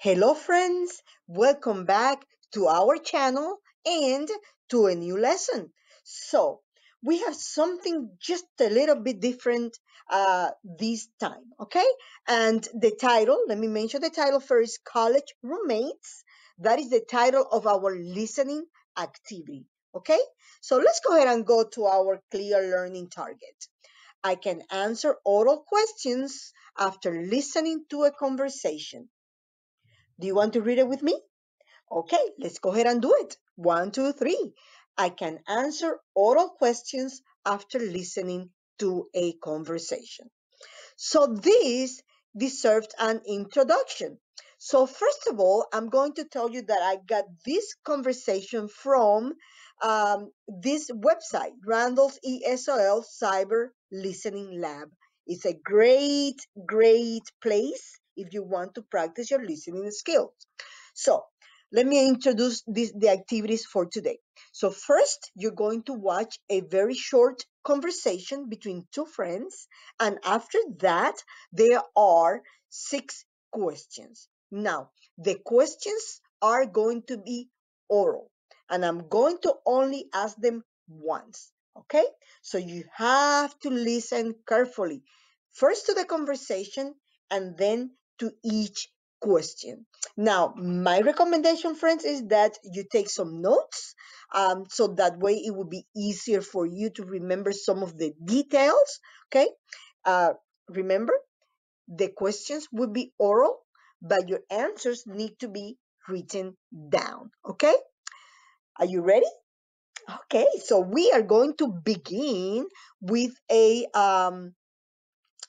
Hello friends, welcome back to our channel and to a new lesson. So we have something just a little bit different uh, this time, okay? And the title, let me mention the title first, College Roommates. That is the title of our listening activity, okay? So let's go ahead and go to our clear learning target. I can answer oral questions after listening to a conversation. Do you want to read it with me? Okay, let's go ahead and do it. One, two, three. I can answer oral questions after listening to a conversation. So this deserved an introduction. So first of all, I'm going to tell you that I got this conversation from um, this website, Randall's ESOL Cyber Listening Lab. It's a great, great place if you want to practice your listening skills. So let me introduce this, the activities for today. So first, you're going to watch a very short conversation between two friends. And after that, there are six questions. Now, the questions are going to be oral and I'm going to only ask them once. Okay? So you have to listen carefully. First to the conversation and then to each question. Now, my recommendation, friends, is that you take some notes um, so that way it will be easier for you to remember some of the details. Okay, uh, remember the questions will be oral, but your answers need to be written down. Okay, are you ready? Okay, so we are going to begin with a um,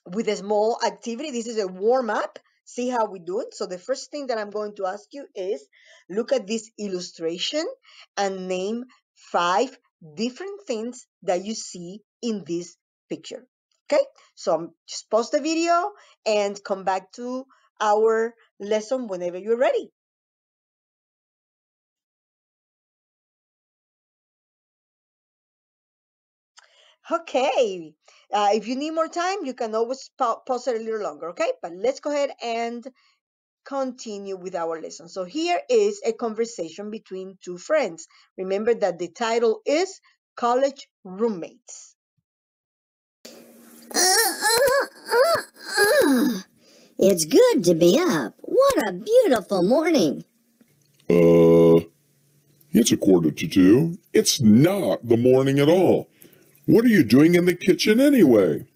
with a small activity. This is a warm up see how we do it. So the first thing that I'm going to ask you is look at this illustration and name five different things that you see in this picture. Okay, so just pause the video and come back to our lesson whenever you're ready. Okay, uh, if you need more time, you can always pause it a little longer, okay? But let's go ahead and continue with our lesson. So here is a conversation between two friends. Remember that the title is College Roommates. it's good to be up. What a beautiful morning. Uh, it's a quarter to two. It's not the morning at all. What are you doing in the kitchen anyway?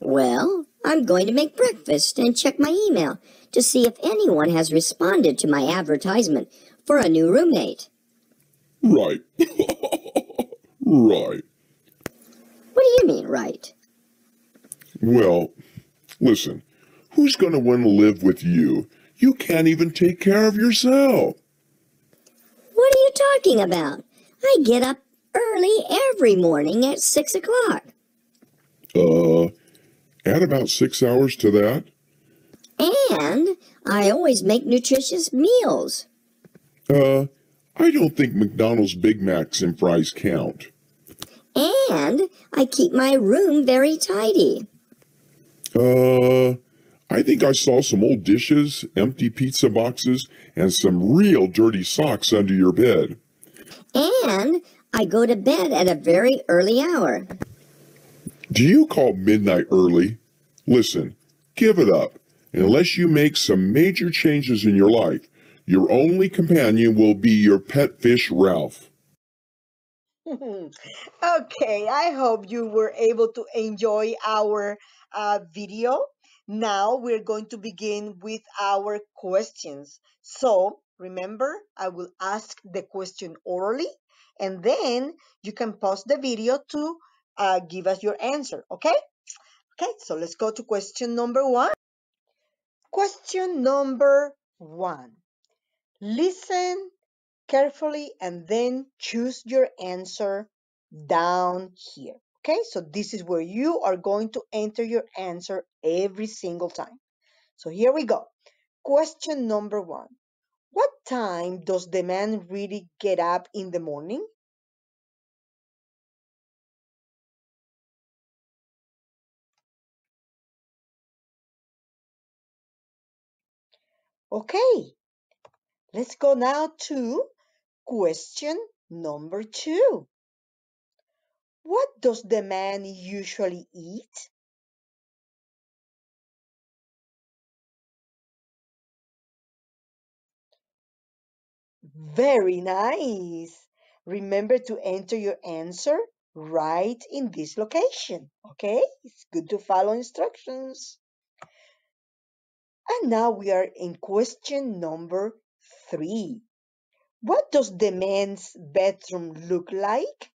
Well, I'm going to make breakfast and check my email to see if anyone has responded to my advertisement for a new roommate. Right. right. What do you mean, right? Well, listen, who's going to want to live with you? You can't even take care of yourself. What are you talking about? I get up early every morning at six o'clock. Uh, add about six hours to that. And I always make nutritious meals. Uh, I don't think McDonald's Big Macs and fries count. And I keep my room very tidy. Uh, I think I saw some old dishes, empty pizza boxes, and some real dirty socks under your bed. And I go to bed at a very early hour. Do you call midnight early? Listen, give it up. Unless you make some major changes in your life, your only companion will be your pet fish, Ralph. okay, I hope you were able to enjoy our uh, video. Now we're going to begin with our questions. So remember, I will ask the question orally and then you can pause the video to uh, give us your answer, okay? Okay, so let's go to question number one. Question number one. Listen carefully and then choose your answer down here. Okay, so this is where you are going to enter your answer every single time. So here we go. Question number one. What time does the man really get up in the morning? Okay, let's go now to question number two. What does the man usually eat? Very nice. Remember to enter your answer right in this location. Okay, it's good to follow instructions. And now we are in question number three. What does the man's bedroom look like?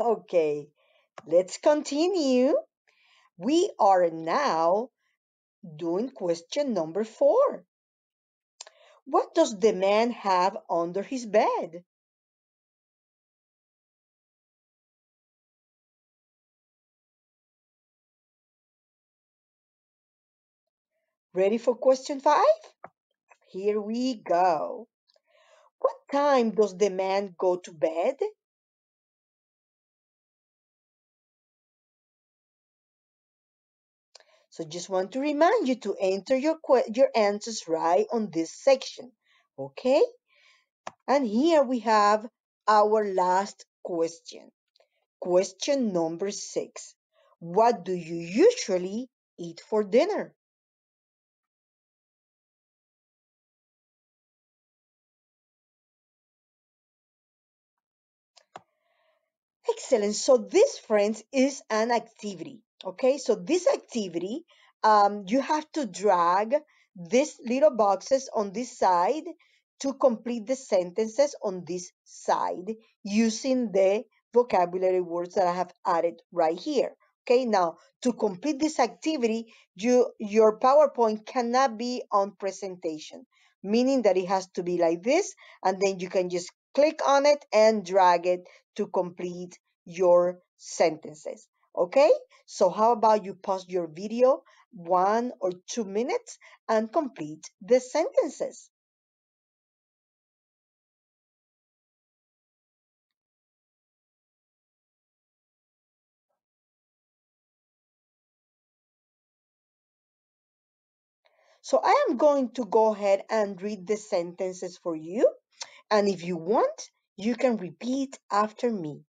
Okay, let's continue. We are now doing question number four. What does the man have under his bed? Ready for question five? Here we go. What time does the man go to bed? So just want to remind you to enter your your answers right on this section. Okay? And here we have our last question. Question number six. What do you usually eat for dinner? Excellent. So this, friends, is an activity. Okay, so this activity, um, you have to drag these little boxes on this side to complete the sentences on this side using the vocabulary words that I have added right here. Okay, now to complete this activity, you your PowerPoint cannot be on presentation, meaning that it has to be like this, and then you can just click on it and drag it to complete your sentences. Okay, so how about you pause your video one or two minutes and complete the sentences. So I am going to go ahead and read the sentences for you. And if you want, you can repeat after me.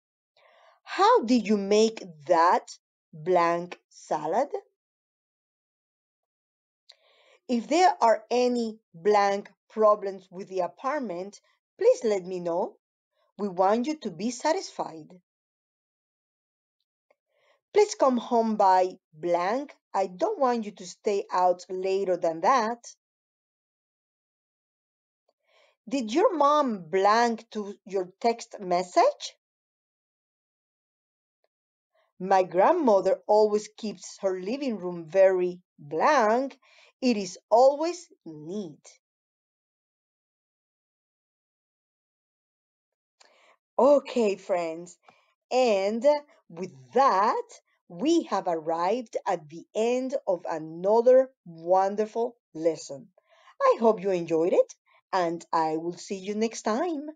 How did you make that blank salad? If there are any blank problems with the apartment, please let me know. We want you to be satisfied. Please come home by blank. I don't want you to stay out later than that. Did your mom blank to your text message? My grandmother always keeps her living room very blank. It is always neat. Okay, friends. And with that, we have arrived at the end of another wonderful lesson. I hope you enjoyed it, and I will see you next time.